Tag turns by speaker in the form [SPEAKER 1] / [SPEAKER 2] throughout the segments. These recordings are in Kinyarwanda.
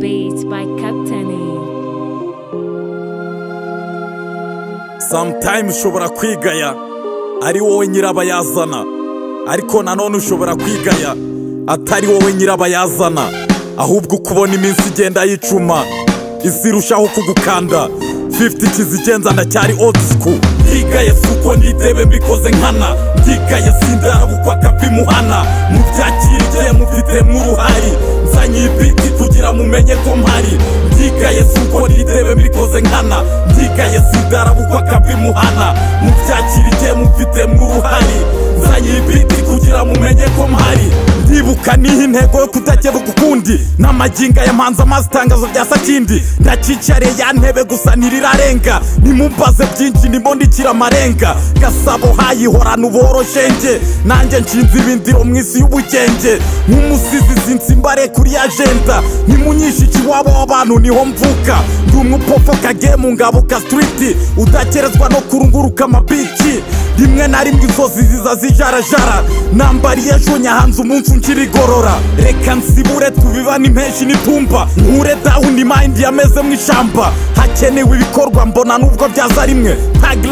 [SPEAKER 1] Beats by Captain.
[SPEAKER 2] sometime ushobora kwigaya ari wowe nyirabayazana ariko nanone ushobora kwigaya atari wowe nyirabayazana ahubwo ukubona iminsi igenda yicuma izirushaho kugukanda. 50 kizigenza ndacyari old school. Ndigaye si uko nditebe mbikoze nkana. Ndigaye sindarabukwa kabimuhana mubyakira igihe mufitemo uruhari nzanye ibiti kugira mumenye ko mpari. Ndigaye si uko nditebe mbikoze nkana. Ndigaye sindarabukwa kabimuhana mubyakira igihe mufitemo uruhari nzanye ibiti kugira ndibuka niha intego yo kudakebuka ukundi? N'amaginga yamanza amazi itangazo rya sakindi ndacicariye ya ntebe gusa ntirirarenga nimumbaze byinshi ndimo ndikira amarenga. Gasabo hayihorana uboroshenge nanjye nshinze ibindiro mu isi y'ubugenge. Nk'umusizi zinsimbare kuri ajenda nimunyishiki iwabo w'abantu ni ho mvuka. Ndi umupofo kagemu ngabo ka street. Udakerezwa no kurunguruka amabiki rimwe na rimwe inzozi ziza zijarajara. Nambariye ejo nyahanze umunsi unkirigorora reka nsibure tubibane impenshi n'itumba nkure dawuni mayindi yameze mu ishamba hakenewe ibikorwa mbona nubwo byaza rimwe. Tag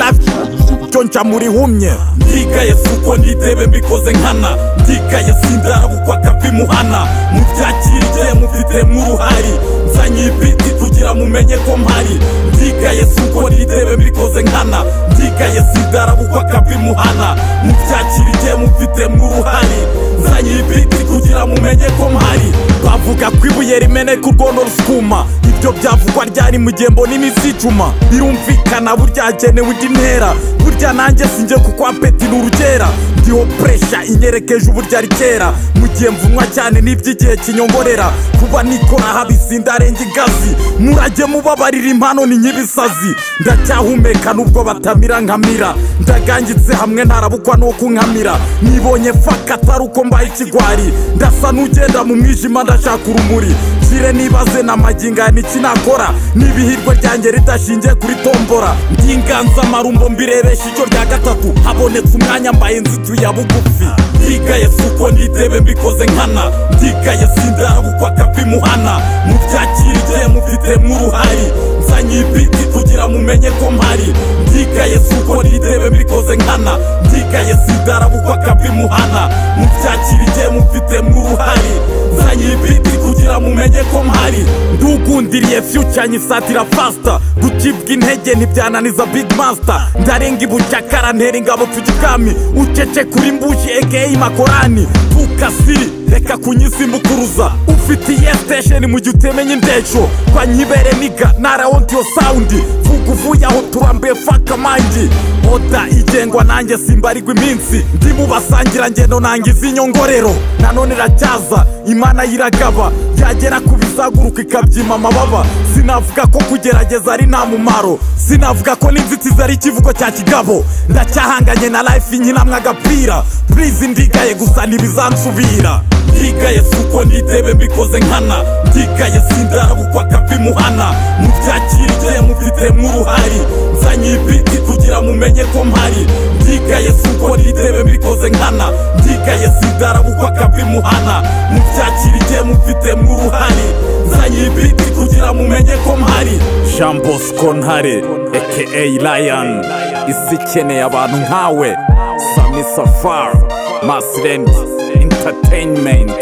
[SPEAKER 2] life cyo nca muri humye. Ndigaye si uko nditebe mbikoze nkana. Ndigaye sindarabukwa kabimuhana mubyakira igihe mufitemo uruhari nzanye ibiti kugira mumenye ko mpari. Ndigaye si uko nditebe mbikoze nkana. Ndigaye sindarabukwa kabimuhana mubyakira igihe mufitemo uruhari nzanye ibiti kugira mumenye ko mpari. Bavuga ko ibuye rimeneka urwondo rusukuma. Ibyo byavugwa ryari mu gihe mbona iminsi icuma? Birumvikana burya hagenewe indi ntera. Burya nanjye sinjye kuko apeti ni urugera. Ndiho puresha inyerekeje uburyo ari kera. Mu gihe mvunwa cyane n'iby'igihe kinyongorera. Kuba nikora habisi ndarenga ingazi murajye mubabarira impano ni nk'ibisazi ndacyahumeka nubwo batamira nkamira. Ndagangitse hamwe ntarabukwa no kunkamira. Nibonye faka atari uko mbaye ikigwari. Ndasa n'ugenda mu mwijima ndashaka urumuri. Nshyire nibaze n'amaginga n'iki nakora n'ibihirwe ryanjye ridashingiye kuri tombora. Ndinganza amarumbo mbirebesha icyo rya gatatu. Habonetse umwanya mbaye nzituye bugufi. Ndigaye si uko nditebe mbikoze nkana ndigaye sindarabukwa kabimuhana mubyakira igihe mufitemo uruhari nzanye ibiti kugira mumenye ko mpari ndigaye si uko nditebe mbikoze nkana ndigaye sindarabukwa kabimuhana mubyakira igihe mufitemo uruhari nzanye ibiti mumenye ko mpari ndugundiriye future nyisatira fasta gucibwa intege ntibyananiza big master. Ndarenga ibucyakara ntera ingabo tujyikami ucece kuri mbuji egeye makorani. Tukasiri reka kunyisimbukuruza ufitiye station mu gihe utemenye indesho kwa nyibere niga narawontiyo saundi vuga uvuye aho turambuye faka mangi oda igengwa nanjye simbarigwa iminsi. Ndi mu basangira ngendo nangiza inyongorero. Nanone iracyaza imana yiragaba yagera ku bizaguruka ikabyima amababa. Sinavuga ko kugerageza ari nta mumaro. Sinavuga ko n'inzitizi ari ikivugo cya kigabo. Ndacyahanganye na life nkinamwe agapira. Purize ndigaye gusa ntibizansubira. Ndigaye si uko nditebe mbikoze nkana. Ndigaye sindarabukwa kabimuhana mubyakira igihe mufitemo uruhari. Nzanye ibiti kugira mumenye ko mpari. Ndigaye si uko nditebe mbikoze nkana. Ndigaye sindarabukwa kabimuhana mubyakira igihe mufitemo uruhari nzanye ibiti kugira mumenye ko mpari. Jean bosco ntare aka lion. Isi ikeneye abantu nkawe. Sami safari masirenti entertainment.